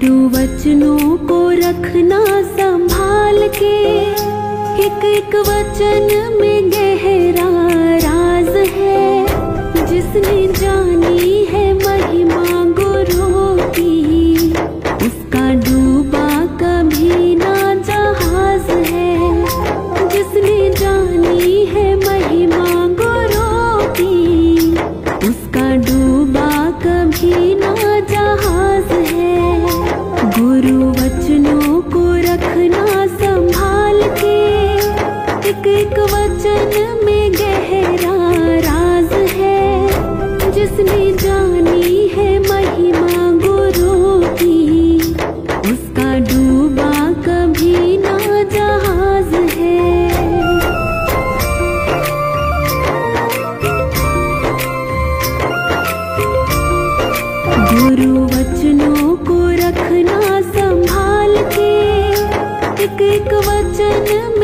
गुरु वचनों को रखना संभाल के एक एक वचन में एक वचन में गहरा राज है, जिसने जानी है महिमा गुरु की। उसका डूबा कभी ना जहाज़ है। गुरु वचनों को रखना संभाल के एक एक वचन में